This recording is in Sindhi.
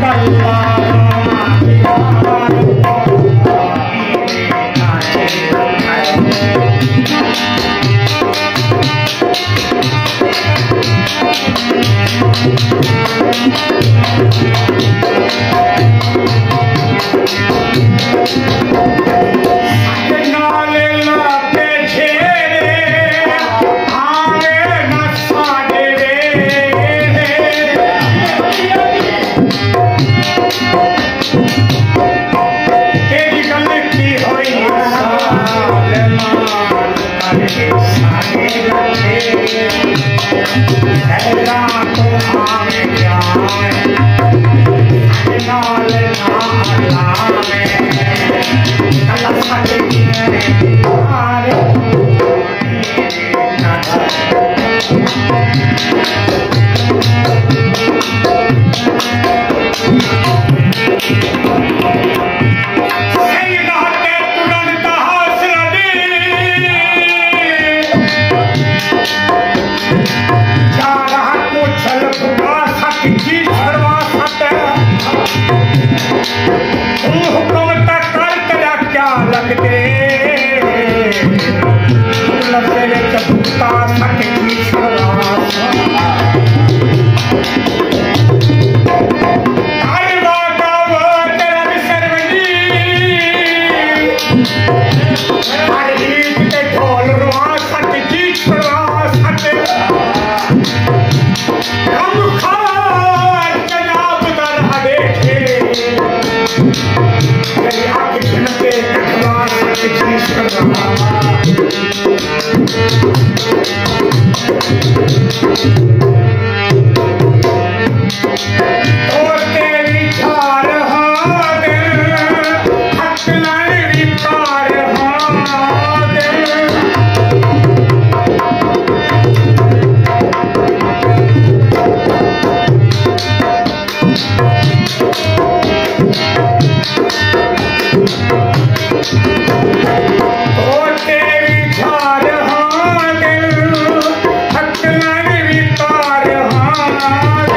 दवा I'm Stop, I can't be.